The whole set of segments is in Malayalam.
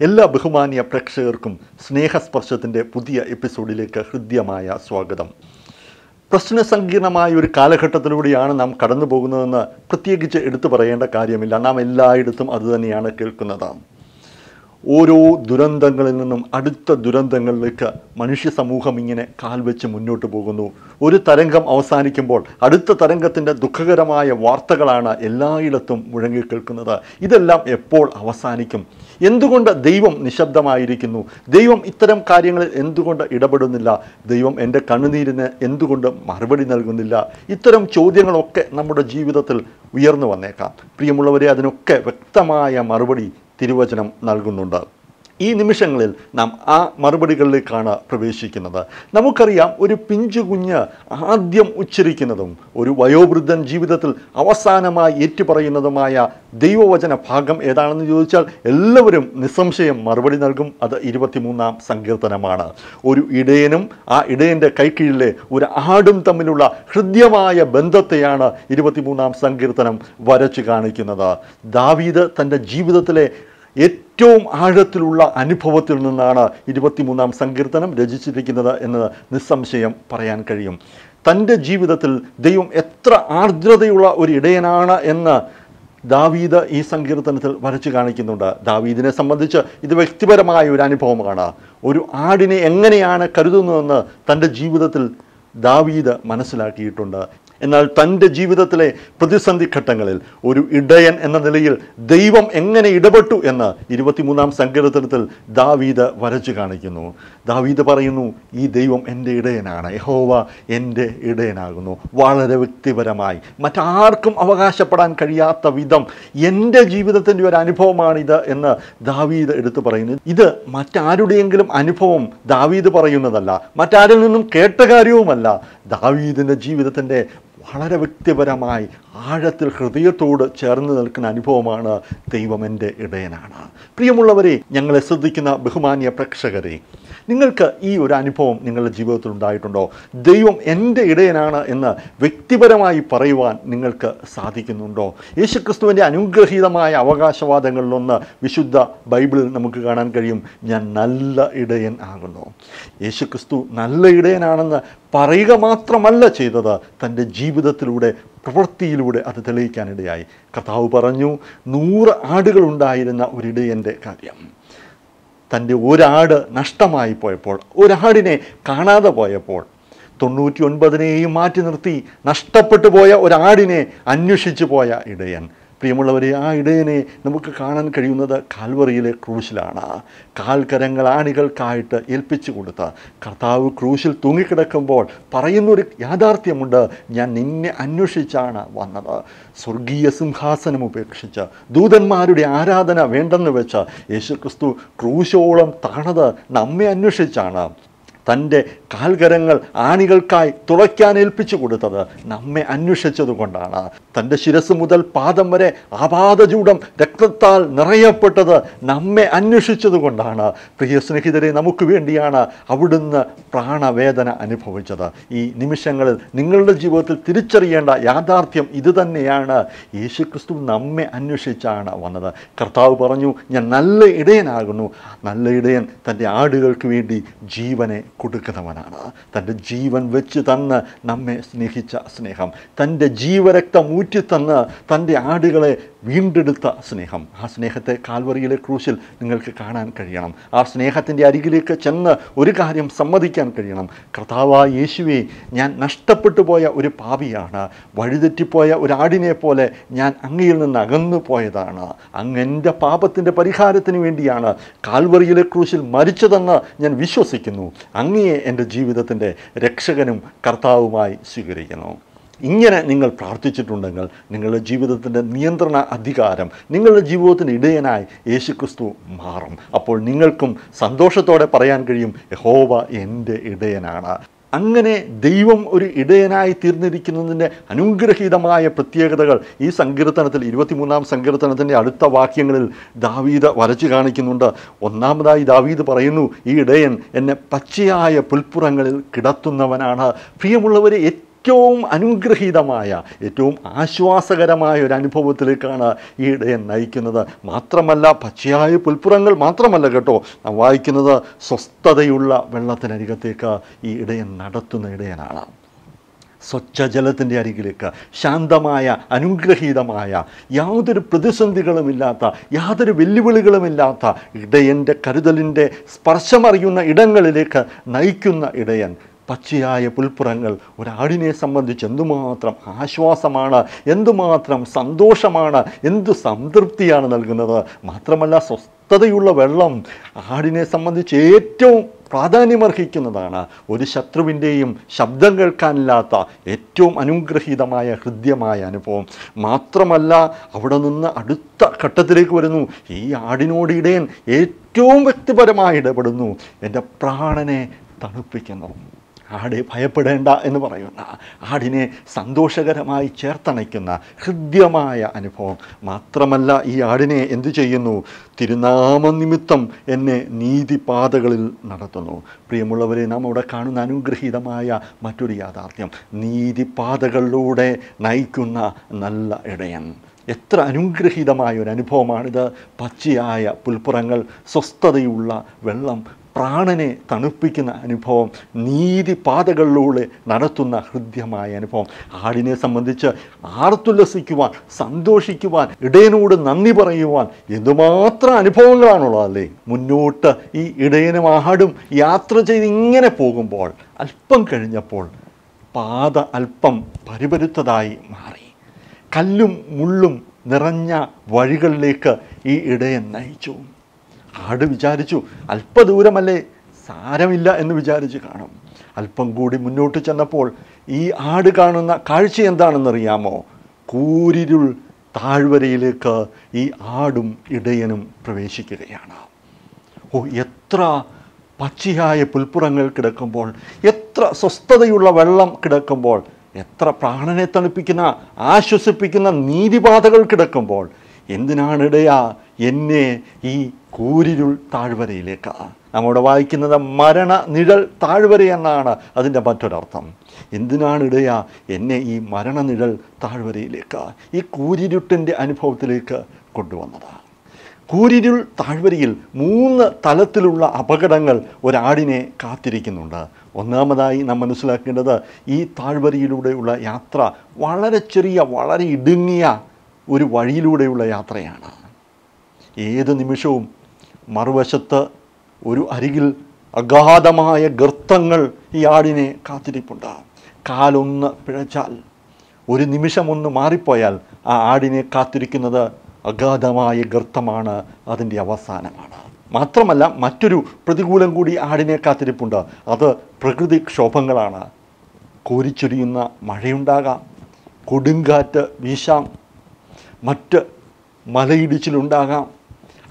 എല്ലാ ബഹുമാനിയ പ്രേക്ഷകർക്കും സ്നേഹസ്പർശത്തിന്റെ പുതിയ എപ്പിസോഡിലേക്ക് ഹൃദ്യമായ സ്വാഗതം. പ്രശ്ന പ്രശ്നസങ്കീർണമായ ഒരു കാലഘട്ടത്തിലൂടെയാണ് നാം കടന്നു പോകുന്നതെന്ന് പ്രത്യേകിച്ച് എടുത്തു പറയേണ്ട കാര്യമില്ല. നാം എല്ലായിടത്തും അതുതന്നെയാണ് കേൾക്കുന്നത്. ഓരോ ദുരന്തങ്ങളിൽ നിന്നും അടുത്ത ദുരന്തങ്ങളിലേക്ക് മനുഷ്യ സമൂഹം ഇങ്ങനെ കാൽവെച്ച് മുന്നോട്ട് പോകുന്നു. ഒരു തരംഗം അവസാനിക്കുമ്പോൾ അടുത്ത തരംഗത്തിന്റെ ദുഃഖകരമായ വാർത്തകളാണ് എല്ലായിടത്തും മുഴങ്ങിക്കേൾക്കുന്നത് ഇതെല്ലാം എപ്പോൾ അവസാനിക്കും? എന്തുകൊണ്ട് ദൈവം നിശബ്ദമായിരിക്കുന്നു? ദൈവം ഇത്തരം കാര്യങ്ങളിൽ എന്തുകൊണ്ട് ഇടപെടുന്നില്ല? ദൈവം എന്റെ കണ്ണുനീരിന് എന്തുകൊണ്ട് മറുപടി നൽകുന്നില്ല? ഇത്തരം ചോദ്യങ്ങളൊക്കെ നമ്മുടെ ജീവിതത്തിൽ ഉയർന്നു വന്നേക്കാം. പ്രിയമുള്ളവരെ അതിനൊക്കെ വ്യക്തമായ മറുപടി തിരുവചനം നൽകുന്നുണ്ട്. ഈ നിമിഷങ്ങളിൽ നാം ആ മറുപടികളിലേക്കാണ് പ്രവേശിക്കുന്നത്. നമുക്കറിയാം ഒരു പിഞ്ചു കുഞ്ഞ് ആദ്യം ഉച്ചരിക്കുന്നതും ഒരു വയോവൃദ്ധൻ ജീവിതത്തിൽ അവസാനമായി ഏറ്റുപറയുന്നതുമായ ദൈവവചന ഭാഗം ഏതാണെന്ന് ചോദിച്ചാൽ എല്ലാവരും നിസ്സംശയം മറുപടി നൽകും. അത് ഇരുപത്തിമൂന്നാം സങ്കീർത്തനമാണ്. ഒരു ഇടയനും ആ ഇടയന്റെ കൈക്കീഴിലെ ഒരു ആടും തമ്മിലുള്ള ഹൃദ്യമായ ബന്ധത്തെയാണ് ഇരുപത്തിമൂന്നാം സങ്കീർത്തനം വരച്ചു കാണിക്കുന്നത്. ദാവീദ് തന്റെ ജീവിതത്തിലെ ഏറ്റവും ആഴത്തിലുള്ള അനുഭവത്തിൽ നിന്നാണ് ഇരുപത്തിമൂന്നാം സങ്കീർത്തനം രചിച്ചിരിക്കുന്നത് എന്ന് നിസ്സംശയം പറയാൻ കഴിയും. തന്റെ ജീവിതത്തിൽ ദൈവം എത്ര ആർദ്രതയുള്ള ഒരു ഇടയനാണ് എന്ന് ദാവീദ് ഈ സങ്കീർത്തനത്തിൽ വരച്ചു കാണിക്കുന്നുണ്ട്. ദാവീദിനെ സംബന്ധിച്ച് ഇത് വ്യക്തിപരമായ ഒരു അനുഭവമാണ്. ഒരു ആടിനെ എങ്ങനെയാണ് കരുതുന്നതെന്ന് തന്റെ ജീവിതത്തിൽ ദാവീദ് മനസ്സിലാക്കിയിട്ടുണ്ട്. എന്നാൽ തന്റെ ജീവിതത്തിലെ പ്രതിസന്ധി ഘട്ടങ്ങളിൽ ഒരു ഇടയൻ എന്ന നിലയിൽ ദൈവം എങ്ങനെ ഇടപെട്ടു എന്ന് ഇരുപത്തിമൂന്നാം സങ്കീർത്തനത്തിൽ ദാവീദ് വരച്ചു കാണിക്കുന്നു. ദാവീദ് പറയുന്നു ഈ ദൈവം എന്റെ ഇടയനാണ്. യഹോവ എന്റെ ഇടയനാകുന്നു. വളരെ വ്യക്തിപരമായി. മറ്റാർക്കും അവകാശപ്പെടാൻ കഴിയാത്ത വിധം എന്റെ ജീവിതത്തിന്റെ ഒരു അനുഭവമാണിത് എന്ന് ദാവീദ് എടുത്തു പറയുന്നു. ഇത് മറ്റാരുടെയെങ്കിലും അനുഭവം ദാവീദ് പറയുന്നതല്ല. മറ്റാരിൽ നിന്നും കേട്ട കാര്യവുമല്ല. ദാവീദിന്റെ ജീവിതത്തിന്റെ വളരെ വ്യക്തിപരമായി ആഴത്തിൽ ഹൃദയത്തോട് ചേർന്ന് നിൽക്കുന്ന അനുഭവമാണ് ദൈവം എന്റെ ഇടയനാണ്. പ്രിയമുള്ളവരെ ഞങ്ങളെ ശ്രദ്ധിക്കുന്ന ബഹുമാന്യ പ്രേക്ഷകരെ നിങ്ങൾക്ക് ഈ ഒരു അനുഭവം നിങ്ങളുടെ ജീവിതത്തിൽ ഉണ്ടായിട്ടുണ്ടോ? ദൈവം എന്റെ ഇടയനാണ് എന്ന് വ്യക്തിപരമായി പറയുവാൻ നിങ്ങൾക്ക് സാധിക്കുന്നുണ്ടോ? യേശുക്രിസ്തുവിന്റെ അനുഗ്രഹീതമായ അവകാശവാദങ്ങളിലൊന്ന് വിശുദ്ധ ബൈബിളിൽ നമുക്ക് കാണാൻ കഴിയും. ഞാൻ നല്ല ഇടയൻ ആകുന്നു. യേശുക്രിസ്തു നല്ല ഇടയനാണെന്ന് പറയുക മാത്രമല്ല ചെയ്തത്. തന്റെ ജീവിതത്തിലൂടെ പ്രവൃത്തിയിലൂടെ അത് തെളിയിക്കാനിടയായി കർത്താവ് പറഞ്ഞു നൂറ് ആടുകളുണ്ടായിരുന്ന ഒരിടയന്റെ കാര്യം. തന്റെ ഒരാട് നഷ്ടമായി പോയപ്പോൾ ഒരാടിനെ കാണാതെ പോയപ്പോൾ തൊണ്ണൂറ്റി ഒൻപതിനെയും മാറ്റി നിർത്തി നഷ്ടപ്പെട്ടു പോയ ഒരാടിനെ അന്വേഷിച്ചു പോയ ഇടയൻ പ്രിയമുള്ളവരെ ആ ഇടയനെ നമുക്ക് കാണാൻ കഴിയുന്നത് കാൽവറിയിലെ ക്രൂശിലാണ്. കാൽക്കരങ്ങൾ ആണികൾക്കായിട്ട് ഏൽപ്പിച്ചു കൊടുത്ത. കർത്താവ് ക്രൂശിൽ തൂങ്ങിക്കിടക്കുമ്പോൾ പറയുന്നൊരു യാഥാർത്ഥ്യമുണ്ട്. ഞാൻ നിന്നെ അന്വേഷിച്ചാണ് വന്നത്. സ്വർഗീയ സിംഹാസനം ഉപേക്ഷിച്ച് ദൂതന്മാരുടെ ആരാധന വേണ്ടെന്ന് വെച്ച് യേശുക്രിസ്തു ക്രൂശോളം താണത് നമ്മെ അന്വേഷിച്ചാണ്. തന്റെ കാൽകരങ്ങൾ ആണികൾക്കായി തുളയ്ക്കാൻ ഏൽപ്പിച്ചു കൊടുത്തത് നമ്മെ അന്വേഷിച്ചത് കൊണ്ടാണ്. തന്റെ ശിരസ് മുതൽ പാദം വരെ ആപാദചൂടം രക്തത്താൽ നിറയപ്പെട്ടത് നമ്മെ അന്വേഷിച്ചത് കൊണ്ടാണ്. പ്രിയ സ്നേഹിതരെ നമുക്ക് വേണ്ടിയാണ് അവിടുന്ന് പ്രാണവേദന അനുഭവിച്ചത്. ഈ നിമിഷങ്ങളിൽ നിങ്ങളുടെ ജീവിതത്തിൽ തിരിച്ചറിയേണ്ട യാഥാർത്ഥ്യം ഇതുതന്നെയാണ് യേശുക്രിസ്തു നമ്മെ അന്വേഷിച്ചാണ് വന്നത്. കർത്താവ് പറഞ്ഞു ഞാൻ നല്ല ഇടയനാകുന്നു. നല്ല ഇടയൻ തന്റെ ആടുകൾക്ക് വേണ്ടി ജീവനെ കൊടുക്കുന്നവനാണ്. തന്റെ ജീവൻ വെച്ച് തന്ന് നമ്മെ സ്നേഹിച്ച സ്നേഹം തന്റെ ജീവരക്തം ഊറ്റിത്തന്ന് തന്റെ ആടുകളെ വീണ്ടെടുത്ത സ്നേഹം. ആ സ്നേഹത്തെ കാൽവറിയിലെ ക്രൂശിൽ നിങ്ങൾക്ക് കാണാൻ കഴിയണം. ആ സ്നേഹത്തിന്റെ അരികിലേക്ക് ചെന്ന് ഒരു കാര്യം സമ്മതിക്കാൻ കഴിയണം. കർത്താവ യേശുവെ ഞാൻ നഷ്ടപ്പെട്ടു പോയ ഒരു പാപിയാണ്. വഴിതെറ്റിപ്പോയ ഒരു ആടിനെ പോലെ ഞാൻ അങ്ങയിൽ നിന്ന് അകന്നു പോയതാണ്. അങ്ങ് എന്റെ പാപത്തിന്റെ പരിഹാരത്തിന് വേണ്ടിയാണ് കാൽവറിയിലെ ക്രൂശിൽ മരിച്ചതെന്ന് ഞാൻ വിശ്വസിക്കുന്നു. അങ്ങയെ എന്റെ ജീവിതത്തിന്റെ രക്ഷകനും കർത്താവുമായി സ്വീകരിക്കുന്നു. ഇങ്ങനെ നിങ്ങൾ പ്രാർത്ഥിച്ചിട്ടുണ്ടെങ്കിൽ നിങ്ങളുടെ ജീവിതത്തിന്റെ നിയന്ത്രണ അധികാരം നിങ്ങളുടെ ജീവിതത്തിന് ഇടയനായി യേശുക്രിസ്തു മാറും. അപ്പോൾ നിങ്ങൾക്കും സന്തോഷത്തോടെ പറയാൻ കഴിയും യഹോവ എന്റെ ഇടയനാണ്. അങ്ങനെ ദൈവം ഒരു ഇടയനായി തീർന്നിരിക്കുന്നതിന്റെ അനുഗ്രഹീതമായ പ്രത്യേകതകൾ ഈ സങ്കീർത്തനത്തിൽ ഇരുപത്തിമൂന്നാം സങ്കീർത്തനത്തിന്റെ അടുത്ത വാക്യങ്ങളിൽ ദാവീദ് വരച്ചു കാണിക്കുന്നുണ്ട്. ഒന്നാമതായി ദാവീദ് പറയുന്നു ഈ ഇടയൻ എന്നെ പച്ചയായ പുൽപ്പുറങ്ങളിൽ കിടത്തുന്നവനാണ്. പ്രിയമുള്ളവരെ ഏറ്റവും അനുഗ്രഹീതമായ ഏറ്റവും ആശ്വാസകരമായ ഒരു അനുഭവത്തിലേക്കാണ് ഈ ഇടയൻ നയിക്കുന്നത്. മാത്രമല്ല പച്ചയായ പുൽപ്പുറങ്ങൾ മാത്രമല്ല കേട്ടോ വായിക്കുന്നത് സ്വസ്ഥതയുള്ള വെള്ളത്തിനരികത്തേക്ക് ഈ ഇടയൻ നടത്തുന്ന ഇടയനാണ്. സ്വച്ഛജലത്തിന്റെ അരികിലേക്ക് ശാന്തമായ അനുഗ്രഹീതമായ യാതൊരു പ്രതിസന്ധികളുമില്ലാത്ത യാതൊരു വെല്ലുവിളികളുമില്ലാത്ത ഇടയന്റെ കരുതലിന്റെ സ്പർശമറിയുന്ന ഇടങ്ങളിലേക്ക് നയിക്കുന്ന ഇടയൻ പച്ചയായ പുൽപ്പുറങ്ങൾ ഒരാടിനെ സംബന്ധിച്ച് എന്തുമാത്രം ആശ്വാസമാണ് എന്തുമാത്രം സന്തോഷമാണ് എന്ത് സംതൃപ്തിയാണ് നൽകുന്നത്. മാത്രമല്ല സ്വസ്ഥതയുള്ള വെള്ളം ആടിനെ സംബന്ധിച്ച് ഏറ്റവും പ്രാധാന്യമർഹിക്കുന്നതാണ്. ഒരു ശത്രുവിന്റെയും ശബ്ദം കേൾക്കാനില്ലാത്ത ഏറ്റവും അനുഗ്രഹീതമായ ഹൃദ്യമായ അനുഭവം. മാത്രമല്ല അവിടെ നിന്ന് അടുത്ത ഘട്ടത്തിലേക്ക് വരുന്നു. ഈ ആടിനോട് ഇടയൻ ഏറ്റവും വ്യക്തിപരമായി ഇടപെടുന്നു. എന്റെ പ്രാണനെ തണുപ്പിക്കുന്നു. ആടെ ഭയപ്പെടേണ്ട എന്ന് പറയുന്ന ആടിനെ സന്തോഷകരമായി ചേർത്തണയ്ക്കുന്ന ഹൃദ്യമായ അനുഭവം മാത്രമല്ല ഈ ആടിനെ എന്തു ചെയ്യുന്നു? തിരുനാമനിമിത്തം എന്നെ നീതിപാതകളിൽ നടത്തുന്നു. പ്രിയമുള്ളവരെ നാം അവിടെ കാണുന്ന അനുഗ്രഹീതമായ മറ്റൊരു യാഥാർത്ഥ്യം നീതിപാതകളിലൂടെ നയിക്കുന്ന നല്ല ഇടയൻ. എത്ര അനുഗ്രഹീതമായ ഒരു അനുഭവമാണിത്. പച്ചയായ പുൽപ്പുറങ്ങൾ സ്വസ്ഥതയുള്ള വെള്ളം പ്രാണനെ തണുപ്പിക്കുന്ന അനുഭവം നീതിപാതകളിലൂടെ നടത്തുന്ന ഹൃദ്യമായ അനുഭവം. ആടിനെ സംബന്ധിച്ച് ആർത്തുല്ലസിക്കുവാൻ സന്തോഷിക്കുവാൻ ഇടയനോട് നന്ദി പറയുവാൻ എന്തുമാത്രം അനുഭവങ്ങളാണുള്ളത് അല്ലേ മുന്നോട്ട് ഈ ഇടയനും ആടും യാത്ര ചെയ്ത് ഇങ്ങനെ പോകുമ്പോൾ അല്പം കഴിഞ്ഞപ്പോൾ പാത അല്പം പരിപരുത്തതായി മാറി. കല്ലും മുള്ളും നിറഞ്ഞ വഴികളിലേക്ക് ഈ ഇടയൻ നയിച്ചു. ആട് വിചാരിച്ചു അല്പദൂരമല്ലേ സാരമില്ല എന്ന് വിചാരിച്ച് കാണും. അല്പം കൂടി മുന്നോട്ട് ചെന്നപ്പോൾ ഈ ആട് കാണുന്ന കാഴ്ച എന്താണെന്നറിയാമോ? കൂരിരുൾ താഴ്വരയിലേക്ക് ഈ ആടും ഇടയനും പ്രവേശിക്കുകയാണ്. ഓ എത്ര പച്ചയായ പുൽപ്പുറങ്ങൾ കിടക്കുമ്പോൾ എത്ര സ്വസ്ഥതയുള്ള വെള്ളം കിടക്കുമ്പോൾ എത്ര പ്രാണനെ തണുപ്പിക്കുന്ന ആശ്വസിപ്പിക്കുന്ന നീതിപാതകൾ കിടക്കുമ്പോൾ എന്തിനാണിടയാ എന്നെ ഈ കൂരിരുൾ താഴ്വരയിലേക്ക്? നമ്മോട് വായിക്കുന്നത് മരണ നിഴൽ താഴ്വര എന്നാണ് അതിന്റെ മറ്റൊരർത്ഥം. എന്തിനാണ് ഇടയാ എന്നെ ഈ മരണനിഴൽ താഴ്വരയിലേക്ക് ഈ കൂരിരുട്ടിന്റെ അനുഭവത്തിലേക്ക് കൊണ്ടുവന്നത്? കൂരിരുൾ താഴ്വരയിൽ മൂന്ന് തലത്തിലുള്ള അപകടങ്ങൾ ഒരാടിനെ കാത്തിരിക്കുന്നുണ്ട്. ഒന്നാമതായി നാം മനസ്സിലാക്കേണ്ടത് ഈ താഴ്വരയിലൂടെയുള്ള യാത്ര വളരെ ചെറിയ വളരെ ഇടുങ്ങിയ ഒരു വഴിയിലൂടെയുള്ള യാത്രയാണ്. ഏത് നിമിഷവും മറുവശത്ത് ഒരു അരികിൽ അഗാധമായ ഗർത്തങ്ങൾ ഈ ആടിനെ കാത്തിരിപ്പുണ്ട്. കാലൊന്ന് പിഴച്ചാൽ ഒരു നിമിഷമൊന്ന് മാറിപ്പോയാൽ ആ ആടിനെ കാത്തിരിക്കുന്നത് അഗാധമായ ഗർത്തമാണ് അതിന്റെ അവസാനമാണ്. മാത്രമല്ല മറ്റൊരു പ്രതികൂലം കൂടി ആടിനെ കാത്തിരിപ്പുണ്ട്. അത് പ്രകൃതിക്ഷോഭങ്ങളാണ് കോരിച്ചൊരിയുന്ന മഴയുണ്ടാകാം. കൊടുങ്കാറ്റ് വീശാം. മറ്റ് മലയിടിച്ചിലുണ്ടാകാം.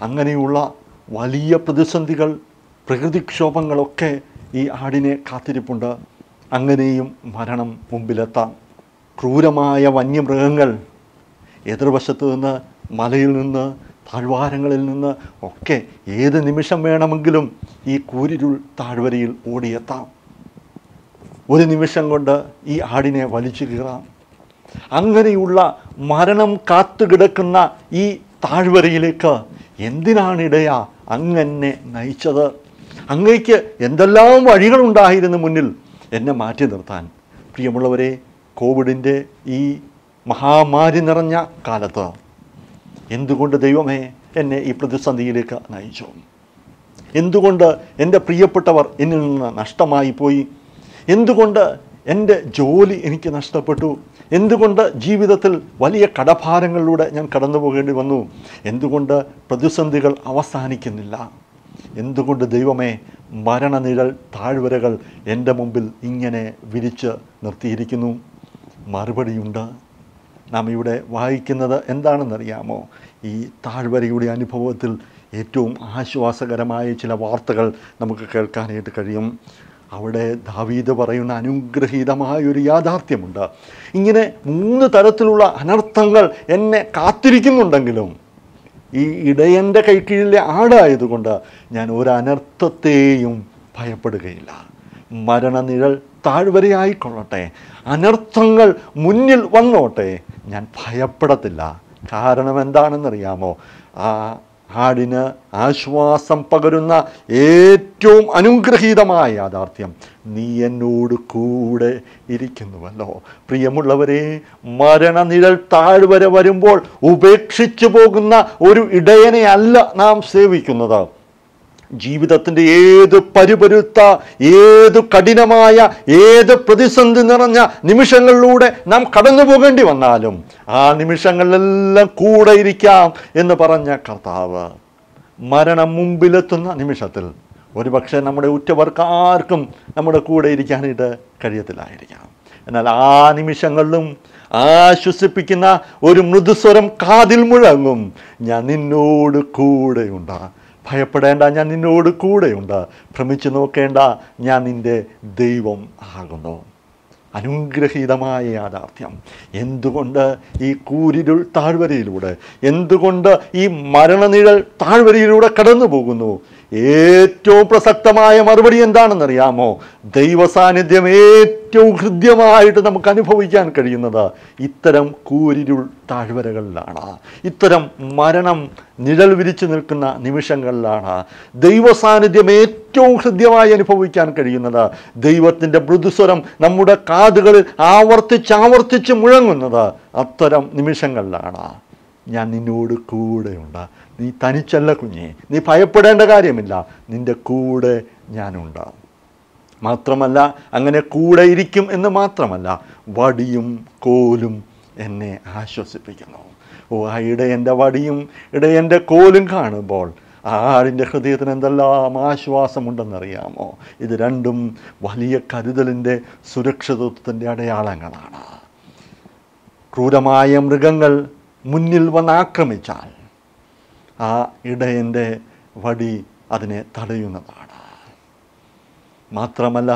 അങ്ങനെയുള്ള വലിയ പ്രതിസന്ധികൾ പ്രകൃതിക്ഷോഭങ്ങളൊക്കെ ഈ ആടിനെ കാത്തിരിപ്പുണ്ട്. അങ്ങനെയും മരണം മുമ്പിലെത്താം. ക്രൂരമായ വന്യമൃഗങ്ങൾ എതിർവശത്ത് നിന്ന് മലയിൽ നിന്ന് താഴ്വാരങ്ങളിൽ നിന്ന് ഒക്കെ ഏത് നിമിഷം വേണമെങ്കിലും ഈ കൂരിരുൾ താഴ്വരയിൽ ഓടിയെത്താം. ഒരു നിമിഷം കൊണ്ട് ഈ ആടിനെ വലിച്ചു കീറാം. അങ്ങനെയുള്ള മരണം കാത്തുകിടക്കുന്ന ഈ താഴ്വരയിലേക്ക് എന്തിനാണ് ഇടയ അങ്ങനെ നയിച്ചത്? അങ്ങയ്ക്ക് എന്തെല്ലാം വഴികളുണ്ടായിരുന്നു മുന്നിൽ? എന്നെ മാറ്റി നിർത്താൻ. പ്രിയമുള്ളവരെ കോവിഡിന്റെ ഈ മഹാമാരി നിറഞ്ഞ കാലത്ത് എന്തുകൊണ്ട് ദൈവമേ എന്നെ ഈ പ്രതിസന്ധിയിലേക്ക് നയിച്ചു? എന്തുകൊണ്ട് എന്റെ പ്രിയപ്പെട്ടവർ എന്നിൽ നിന്ന് നഷ്ടമായി പോയി? എന്തുകൊണ്ട് എന്റെ ജോലി എനിക്ക് നഷ്ടപ്പെട്ടു? എന്തുകൊണ്ട് ജീവിതത്തിൽ വലിയ കടഭാരങ്ങളിലൂടെ ഞാൻ കടന്നു പോകേണ്ടി വന്നു? എന്തുകൊണ്ട് പ്രതിസന്ധികൾ അവസാനിക്കുന്നില്ല? എന്തുകൊണ്ട് ദൈവമേ മരണനിഴൽ താഴ്വരകൾ എന്റെ മുമ്പിൽ ഇങ്ങനെ വിരിച്ച് നിർത്തിയിരിക്കുന്നു? മറുപടിയുണ്ട്. നാം ഇവിടെ വായിക്കുന്നത് എന്താണെന്നറിയാമോ? ഈ താഴ്വരയുടെ അനുഭവത്തിൽ ഏറ്റവും ആശ്വാസകരമായ ചില വാർത്തകൾ നമുക്ക് കേൾക്കാനായിട്ട് കഴിയും. അവിടെ ദാവീദ് പറയുന്ന അനുഗ്രഹീതമായൊരു യാഥാർത്ഥ്യമുണ്ട്. ഇങ്ങനെ മൂന്ന് തരത്തിലുള്ള അനർത്ഥങ്ങൾ എന്നെ കാത്തിരിക്കുന്നുണ്ടെങ്കിലും ഈ ഇടയന്റെ കൈക്കീഴിലെ ആടായതുകൊണ്ട് ഞാൻ ഒരു ഭയപ്പെടുകയില്ല. മരണനിഴൽ താഴ്വരയായിക്കൊള്ളട്ടെ. അനർത്ഥങ്ങൾ മുന്നിൽ വന്നോട്ടെ. ഞാൻ ഭയപ്പെടത്തില്ല. കാരണം എന്താണെന്നറിയാമോ? ആ ആടിന് ആശ്വാസം പകരുന്ന ഏറ്റവും അനുഗ്രഹീതമായ യാഥാർത്ഥ്യം നീ എന്നോട് കൂടെ ഇരിക്കുന്നുവല്ലോ. പ്രിയമുള്ളവരെ മരണനിഴൽ താഴ്വര വരുമ്പോൾ ഉപേക്ഷിച്ചു പോകുന്ന ഒരു ഇടയനെ അല്ല നാം സേവിക്കുന്നത്. ജീവിതത്തിന്റെ ഏത് പരിപരുത്ത ഏത് കഠിനമായ ഏത് പ്രതിസന്ധി നിറഞ്ഞ നിമിഷങ്ങളിലൂടെ നാം കടന്നു പോകേണ്ടി വന്നാലും ആ നിമിഷങ്ങളിലെല്ലാം കൂടെ ഇരിക്കാം എന്ന് പറഞ്ഞ കർത്താവ് മരണം മുമ്പിലെത്തുന്ന നിമിഷത്തിൽ ഒരുപക്ഷെ നമ്മുടെ ഉറ്റവർക്ക് ആർക്കും നമ്മുടെ കൂടെ ഇരിക്കാനായിട്ട് കഴിയത്തില്ലായിരിക്കാം. എന്നാൽ ആ നിമിഷങ്ങളിലും ആശ്വസിപ്പിക്കുന്ന ഒരു മൃദുസ്വരം കാതിൽ മുഴങ്ങും ഞാൻ നിന്നോട് കൂടെയുണ്ട്. ഭയപ്പെടേണ്ട ഞാൻ നിന്നോട് കൂടെയുണ്ട്. ഭ്രമിച്ചു നോക്കേണ്ട ഞാൻ നിന്റെ ദൈവം ആകുന്നു. അനുഗ്രഹീതമായ യാഥാർത്ഥ്യം. എന്തുകൊണ്ട് ഈ കൂരിരുൾ താഴ്വരയിലൂടെ എന്തുകൊണ്ട് ഈ മരണനിഴൽ താഴ്വരയിലൂടെ കടന്നു പോകുന്നു ഏറ്റവും പ്രസക്തമായ മറുപടി എന്താണെന്നറിയാമോ? ദൈവ സാന്നിധ്യം ഏറ്റവും ഹൃദ്യമായിട്ട് നമുക്ക് അനുഭവിക്കാൻ കഴിയുന്നത് ഇത്തരം കൂരിരുൾ താഴ്വരകളിലാണ്. ഇത്തരം മരണം നിഴൽ വിരിച്ചു നിൽക്കുന്ന നിമിഷങ്ങളിലാണ് ദൈവസാന്നിധ്യം ഏറ്റവും ഹൃദ്യമായി അനുഭവിക്കാൻ കഴിയുന്നത്. ദൈവത്തിന്റെ മൃദുസ്വരം നമ്മുടെ കാതുകളിൽ ആവർത്തിച്ചാവർത്തിച്ച് ആവർത്തിച്ച് മുഴങ്ങുന്നത് അത്തരം നിമിഷങ്ങളിലാണ്. ഞാൻ നിന്നോട് കൂടെയുണ്ട്. നീ തനിച്ചല്ല കുഞ്ഞേ. നീ ഭയപ്പെടേണ്ട കാര്യമില്ല. നിന്റെ കൂടെ ഞാനുണ്ട്. മാത്രമല്ല അങ്ങനെ കൂടെ ഇരിക്കും എന്ന് മാത്രമല്ല വടിയും കോലും എന്നെ ആശ്വസിപ്പിക്കുന്നു. ഓ ആ ഇടയന്റെ വടിയും ഇടയന്റെ കോലും കാണുമ്പോൾ ആ ആടിന്റെ ഹൃദയത്തിന് എന്തെല്ലാം ആശ്വാസമുണ്ടെന്നറിയാമോ? ഇത് രണ്ടും വലിയ കരുതലിന്റെ സുരക്ഷിതത്വത്തിന്റെ അടയാളങ്ങളാണ്. ക്രൂരമായ മൃഗങ്ങൾ മുന്നിൽ വന്ന് ആക്രമിച്ചാൽ ആ ഇടയന്റെ വടി അതിനെ തടയുന്നതാണ്. മാത്രമല്ല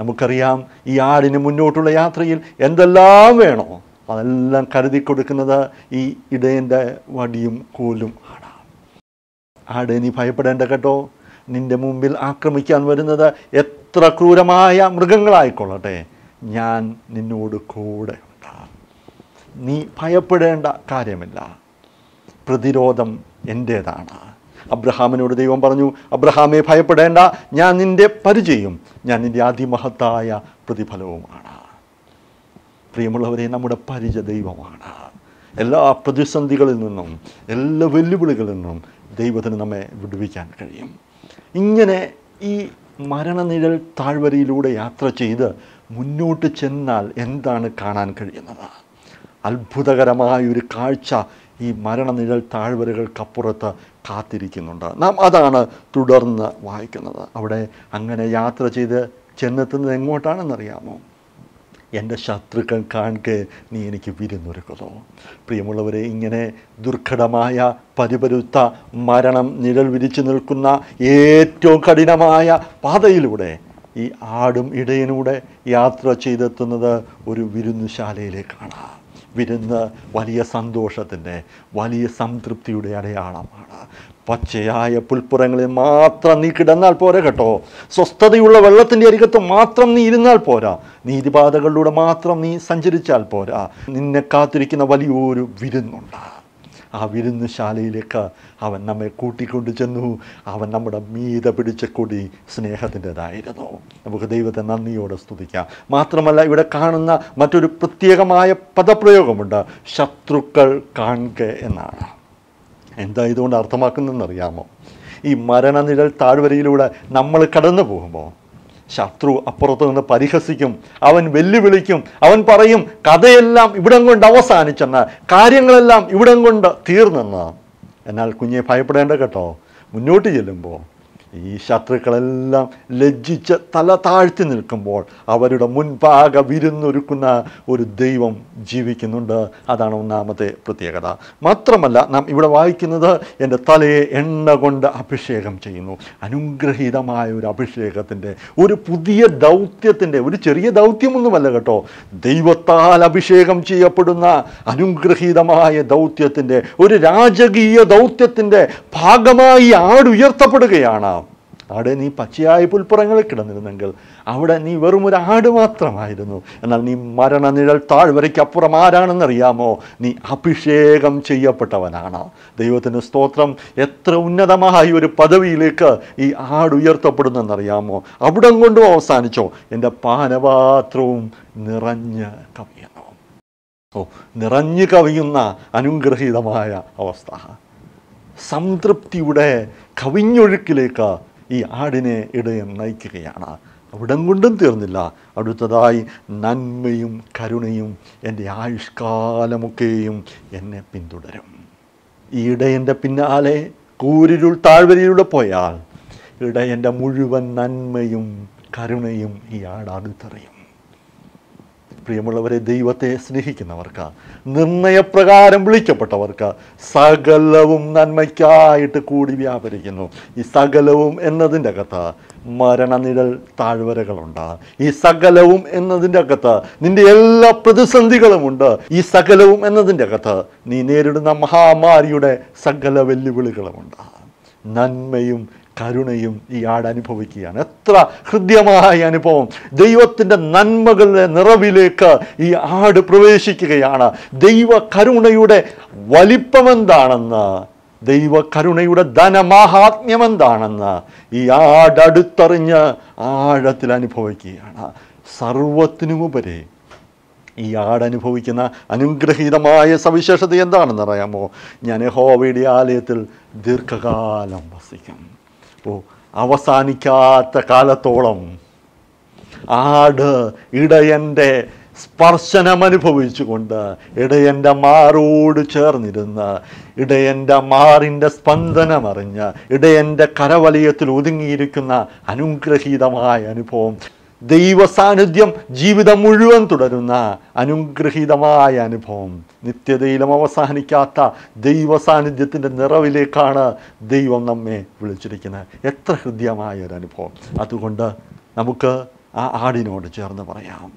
നമുക്കറിയാം ഈ ആടിന് മുന്നോട്ടുള്ള യാത്രയിൽ എന്തെല്ലാം വേണോ അതെല്ലാം കരുതി കൊടുക്കുന്നത് ഈ ഇടയന്റെ വടിയും കോലും ആണ് ആട് നീ ഭയപ്പെടേണ്ട കേട്ടോ. നിന്റെ മുമ്പിൽ ആക്രമിക്കാൻ വരുന്നത് എത്ര ക്രൂരമായ മൃഗങ്ങളായിക്കൊള്ളട്ടെ. ഞാൻ നിന്നോട് കൂടെ നീ ഭയപ്പെടേണ്ട കാര്യമില്ല. പ്രതിരോധം എന്റേതാണ് അബ്രഹാമിനോട് ദൈവം പറഞ്ഞു അബ്രഹാമെ ഭയപ്പെടേണ്ട. ഞാൻ നിന്റെ പരിചയം. ഞാൻ നിന്റെ അതിമഹത്തായ പ്രതിഫലവുമാണ്. പ്രിയമുള്ളവരെ നമ്മുടെ പരിച ദൈവമാണ്. എല്ലാ പ്രതിസന്ധികളിൽ നിന്നും എല്ലാ വെല്ലുവിളികളിൽ നിന്നും ദൈവത്തിന് നമ്മെ വിടുവിക്കാൻ കഴിയും. ഇങ്ങനെ ഈ മരണനിഴൽ താഴ്വരയിലൂടെ യാത്ര ചെയ്ത് മുന്നോട്ട് ചെന്നാൽ എന്താണ് കാണാൻ കഴിയുന്നത്? അത്ഭുതകരമായൊരു കാഴ്ച ഈ മരണനിഴൽ താഴ്വരകൾക്കപ്പുറത്ത് കാത്തിരിക്കുന്നുണ്ട്. നാം അതാണ് തുടർന്ന് വായിക്കുന്നത്. അവിടെ അങ്ങനെ യാത്ര ചെയ്ത് ചെന്നെത്തുന്നത് എങ്ങോട്ടാണെന്നറിയാമോ? എന്റെ ശത്രുക്കൾ കാണുക നീ എനിക്ക് വിരുന്നൊരുക്കുന്നു പ്രിയമുള്ളവരെ ഇങ്ങനെ ദുർഘടമായ പരിപരുത്ത മരണം നിഴൽ വിരിച്ചു നിൽക്കുന്ന ഏറ്റവും കഠിനമായ പാതയിലൂടെ ഈ ആടും ഇടയിലൂടെ യാത്ര ചെയ്തെത്തുന്നത് ഒരു വിരുന്നുശാലയിലേക്കാണ്. വിരുന്ന് വലിയ സന്തോഷത്തിന്റെ വലിയ സംതൃപ്തിയുടെ അടയാളമാണ്. പച്ചയായ പുൽപ്പുറങ്ങളിൽ മാത്രം നീ കിടന്നാൽ പോരാ കേട്ടോ. സ്വസ്ഥതയുള്ള വെള്ളത്തിന്റെ അരികത്ത് മാത്രം നീ ഇരുന്നാൽ പോരാ. നീതിപാതകളിലൂടെ മാത്രം നീ സഞ്ചരിച്ചാൽ പോരാ. നിന്നെ കാത്തിരിക്കുന്ന വലിയൊരു വിരുന്നുണ്ട്. ആ വിരുന്നുശാലയിലേക്ക് അവൻ നമ്മെ കൂട്ടിക്കൊണ്ടു ചെന്നു. അവൻ നമ്മുടെ മീത പിടിച്ച കൊടി സ്നേഹത്തിന്റെതായിരുന്നു. നമുക്ക് ദൈവത്തെ നന്ദിയോടെ സ്തുതിക്കാം. മാത്രമല്ല ഇവിടെ കാണുന്ന മറ്റൊരു പ്രത്യേകമായ പദപ്രയോഗമുണ്ട്. ശത്രുക്കൾ കാണുക എന്നാണ്. എന്താ ഇതുകൊണ്ട് അർത്ഥമാക്കുന്നതെന്നറിയാമോ? ഈ മരണനിഴൽ താഴ്വരയിലൂടെ നമ്മൾ കടന്നു പോകുമ്പോൾ ശത്രു അപ്പുറത്ത് നിന്ന് പരിഹസിക്കും അവൻ വെല്ലുവിളിക്കും അവൻ പറയും കഥയെല്ലാം ഇവിടം കൊണ്ട് അവസാനിച്ചെന്ന് കാര്യങ്ങളെല്ലാം ഇവിടം കൊണ്ട് തീർന്നെന്ന്. എന്നാൽ കുഞ്ഞെ ഭയപ്പെടേണ്ട കേട്ടോ മുന്നോട്ട് ചെല്ലുമ്പോൾ ഈ ശത്രുക്കളെല്ലാം ലജ്ജിച്ച് തല താഴ്ത്തി നിൽക്കുമ്പോൾ അവരുടെ മുൻപാകെ വിരുന്നൊരുക്കുന്ന ഒരു ദൈവം ജീവിക്കുന്നുണ്ട്. അതാണ് ഒന്നാമത്തെ പ്രത്യേകത. മാത്രമല്ല നാം ഇവിടെ വായിക്കുന്നത് എന്റെ തലയെ എണ്ണ കൊണ്ട് അഭിഷേകം ചെയ്യുന്നു. അനുഗ്രഹീതമായ ഒരു അഭിഷേകത്തിന്റെ ഒരു പുതിയ ദൗത്യത്തിന്റെ ഒരു ചെറിയ ദൗത്യമൊന്നുമല്ല കേട്ടോ. ദൈവത്താൽ അഭിഷേകം ചെയ്യപ്പെടുന്ന അനുഗ്രഹീതമായ ദൗത്യത്തിന്റെ ഒരു രാജകീയ ദൗത്യത്തിന്റെ ഭാഗമായി ആടുയർത്തപ്പെടുകയാണ്. അവിടെ നീ പച്ചയായ പുൽപ്പുറങ്ങളിൽ കിടന്നിരുന്നെങ്കിൽ അവിടെ നീ വെറും ഒരു ആട് മാത്രമായിരുന്നു. എന്നാൽ നീ മരണനിഴൽ താഴ്വരയ്ക്കപ്പുറം ആരാണെന്നറിയാമോ? നീ അഭിഷേകം ചെയ്യപ്പെട്ടവനാണ്. ദൈവത്തിന് സ്തോത്രം എത്ര ഉന്നതമായ ഒരു പദവിയിലേക്ക് ഈ ആട് ഉയർത്തപ്പെടുന്നെന്നറിയാമോ? അവിടം കൊണ്ടും അവസാനിച്ചോ. എന്റെ പാനപാത്രവും നിറഞ്ഞ് കവിയുന്നു. ഓ നിറഞ്ഞു കവിയുന്ന അനുഗ്രഹീതമായ അവസ്ഥ. സംതൃപ്തിയുടെ കവിഞ്ഞൊഴുക്കിലേക്ക് ഈ ആടിനെ ഇടയൻ നയിക്കുകയാണ്. അവിടം കൊണ്ടും തീർന്നില്ല. അടുത്തതായി നന്മയും കരുണയും എന്റെ ആയുഷ്കാലമൊക്കെയും എന്നെ പിന്തുടരും. ഈ ഇടയന്റെ പിന്നാലെ കൂരിരുൾ താഴ്വരയിലൂടെ പോയാൽ ഇടയന്റെ മുഴുവൻ നന്മയും കരുണയും ഈ ആട് അടുത്തറിയും പ്രിയമുള്ളവരെ ദൈവത്തെ സ്നേഹിക്കുന്നവർക്ക് നിർണയപ്രകാരം വിളിക്കപ്പെട്ടവർക്ക് സകലവും നന്മയ്ക്കായിട്ട് കൂടി വ്യാപരിക്കുന്നു. ഈ സകലവും എന്നതിന്റെ അകത്ത് മരണനിഴൽ താഴ്വരകളുണ്ട്. ഈ സകലവും എന്നതിന്റെ അകത്ത് നിന്റെ എല്ലാ പ്രതിസന്ധികളുമുണ്ട് ഈ സകലവും എന്നതിന്റെ അകത്ത് നീ നേരിടുന്ന മഹാമാരിയുടെ സകല വെല്ലുവിളികളുമുണ്ട്. നന്മയും കരുണയും ഈ ആട് അനുഭവിക്കുകയാണ്. എത്ര ഹൃദ്യമായ അനുഭവം. ദൈവത്തിന്റെ നന്മകളുടെ നിറവിലേക്ക് ഈ ആട് പ്രവേശിക്കുകയാണ്. ദൈവ കരുണയുടെ വലിപ്പമെന്താണെന്ന് ദൈവ കരുണയുടെ ധനമാഹാത്മ്യം എന്താണെന്ന് ഈ ആടടുത്തറിഞ്ഞ് ആഴത്തിൽ അനുഭവിക്കുകയാണ്. സർവത്തിനുമുപരി ഈ ആട് അനുഭവിക്കുന്ന അനുഗ്രഹീതമായ സവിശേഷത എന്താണെന്ന് അറിയാമോ? ഞാൻ ഹോവയുടെ ആലയത്തിൽ ദീർഘകാലം വസിക്കും. ഓ അവസാനിക്കാത്ത കാലത്തോളം ആട് ഇടയന്റെ സ്പർശനമനുഭവിച്ചുകൊണ്ട് ഇടയന്റെ മാറോട് ചേർന്നിരുന്ന് ഇടയന്റെ മാറിന്റെ സ്പന്ദനമറിഞ്ഞ് ഇടയന്റെ കരവലയത്തിൽ ഒതുങ്ങിയിരിക്കുന്ന അനുഗ്രഹീതമായ അനുഭവം ദൈവ സാന്നിധ്യം ജീവിതം മുഴുവൻ തുടരുന്ന അനുഗ്രഹീതമായ അനുഭവം. നിത്യതയിലും അവസാനിക്കാത്ത ദൈവ സാന്നിധ്യത്തിന്റെ നിറവിലേക്കാണ് ദൈവം നമ്മെ വിളിച്ചിരിക്കുന്നത്. എത്ര ഹൃദ്യമായ ഒരു അനുഭവം. അതുകൊണ്ട് നമുക്ക് ആ ആടിനോട് ചേർന്ന് പറയാം.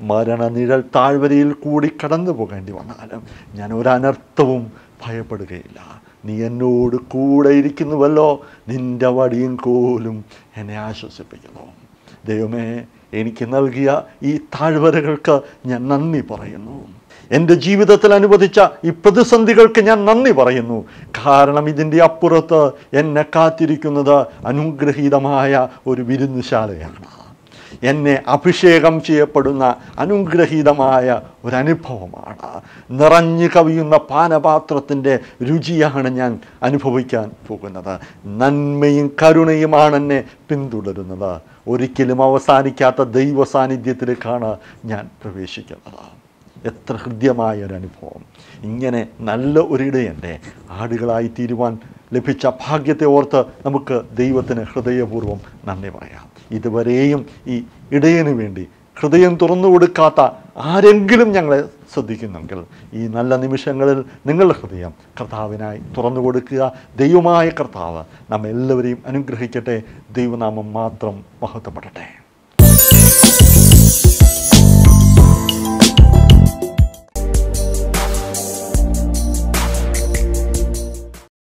മരണനിഴൽ താഴ്വരയിൽ കൂടി കടന്നു പോകേണ്ടി വന്നാലും ഞാൻ ഒരനർത്ഥവും ഭയപ്പെടുകയില്ല. നീ എന്നോട് കൂടെ ഇരിക്കുന്നുവല്ലോ. നിന്റെ വടിയും കോലും എന്നെ ആശ്വസിപ്പിക്കുന്നു. ദൈവമേ എനിക്ക് നൽകിയ ഈ താഴ്വരകൾക്ക് ഞാൻ നന്ദി പറയുന്നു. എന്റെ ജീവിതത്തിൽ അനുവദിച്ച ഈ പ്രതിസന്ധികൾക്ക് ഞാൻ നന്ദി പറയുന്നു. കാരണം ഇതിന്റെ അപ്പുറത്ത് എന്നെ കാത്തിരിക്കുന്നത് അനുഗ്രഹീതമായ ഒരു വിരുന്നുശാലയാണ്. എന്നെ അഭിഷേകം ചെയ്യപ്പെടുന്ന അനുഗ്രഹീതമായ ഒരനുഭവമാണ്. നിറഞ്ഞു കവിയുന്ന പാനപാത്രത്തിന്റെ രുചിയാണ് ഞാൻ അനുഭവിക്കാൻ പോകുന്നത്. നന്മയും കരുണയുമാണ് എന്നെ പിന്തുടരുന്നത്. ഒരിക്കലും അവസാനിക്കാത്ത ദൈവ സാന്നിധ്യത്തിലേക്കാണ് ഞാൻ പ്രവേശിക്കുന്നത്. എത്ര ഹൃദ്യമായ ഒരു അനുഭവം ഇങ്ങനെ നല്ല ഒരിടയന്റെ ആടുകളായി തീരുവാൻ ലഭിച്ച ഭാഗ്യത്തെ ഓർത്ത് നമുക്ക് ദൈവത്തിന് ഹൃദയപൂർവം നന്ദി പറയാം. ഇതുവരെയും ഈ ഇടയന് വേണ്ടി ഹൃദയം തുറന്നു കൊടുക്കാത്ത ആരെങ്കിലും ഞങ്ങളെ ശ്രദ്ധിക്കുന്നെങ്കിൽ ഈ നല്ല നിമിഷങ്ങളിൽ നിങ്ങളുടെ ഹൃദയം കർത്താവിനായി തുറന്നു കൊടുക്കുക. ദൈവമായ കർത്താവ് നമ്മെല്ലാവരെയും അനുഗ്രഹിക്കട്ടെ. ദൈവനാമം മാത്രം മഹത്വപ്പെടട്ടെ.